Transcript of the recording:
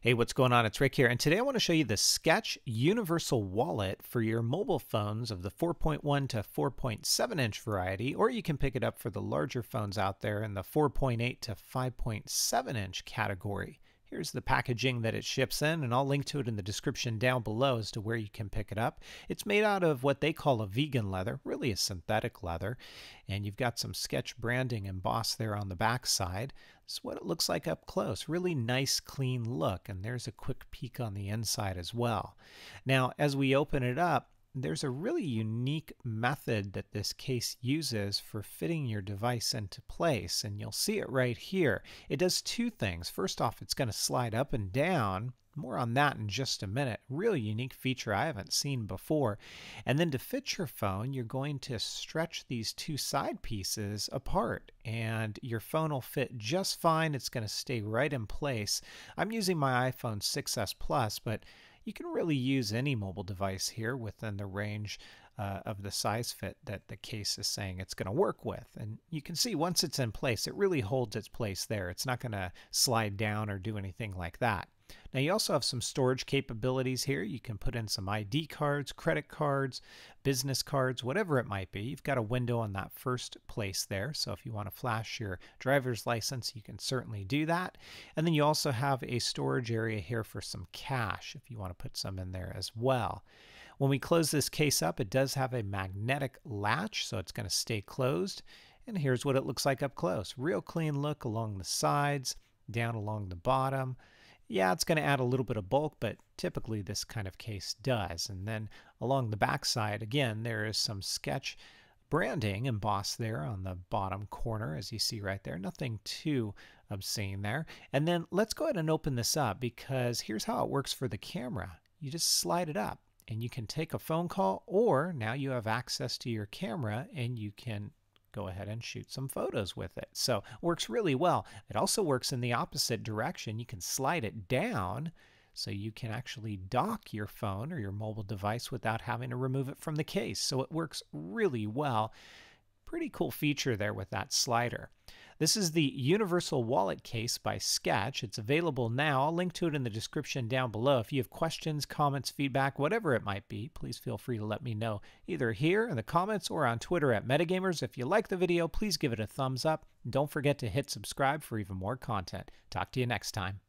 Hey, what's going on? It's Rick here, and today I want to show you the Skech Universal Wallet for your mobile phones of the 4.1 to 4.7 inch variety, or you can pick it up for the larger phones out there in the 4.8 to 5.7 inch category. Here's the packaging that it ships in, and I'll link to it in the description down below as to where you can pick it up. It's made out of what they call a vegan leather, really a synthetic leather, and you've got some Skech branding embossed there on the back side. This is what it looks like up close. Really nice, clean look, and there's a quick peek on the inside as well. Now, as we open it up, there's a really unique method that this case uses for fitting your device into place, and you'll see it right here. It does two things. First off, it's going to slide up and down. More on that in just a minute. Really unique feature I haven't seen before. And then to fit your phone, you're going to stretch these two side pieces apart, and your phone will fit just fine. It's going to stay right in place. I'm using my iPhone 6s Plus, but you can really use any mobile device here within the range uh, of the size fit that the case is saying it's going to work with. And you can see once it's in place, it really holds its place there. It's not going to slide down or do anything like that. Now you also have some storage capabilities here. You can put in some ID cards, credit cards, business cards, whatever it might be. You've got a window on that first place there. So if you want to flash your driver's license, you can certainly do that. And then you also have a storage area here for some cash if you want to put some in there as well. When we close this case up, it does have a magnetic latch, so it's going to stay closed. And here's what it looks like up close. Real clean look along the sides, down along the bottom. Yeah, it's going to add a little bit of bulk, but typically this kind of case does. And then along the back side, again, there is some Skech branding embossed there on the bottom corner, as you see right there. Nothing too obscene there. And then let's go ahead and open this up because here's how it works for the camera. You just slide it up and you can take a phone call or now you have access to your camera and you can go ahead and shoot some photos with it. So works really well. It also works in the opposite direction. You can slide it down so you can actually dock your phone or your mobile device without having to remove it from the case. So it works really well. Pretty cool feature there with that slider. This is the Universal Wallet Case by Skech. It's available now. I'll link to it in the description down below. If you have questions, comments, feedback, whatever it might be, please feel free to let me know either here in the comments or on Twitter at Metagamers. If you like the video, please give it a thumbs up. don't forget to hit subscribe for even more content. Talk to you next time.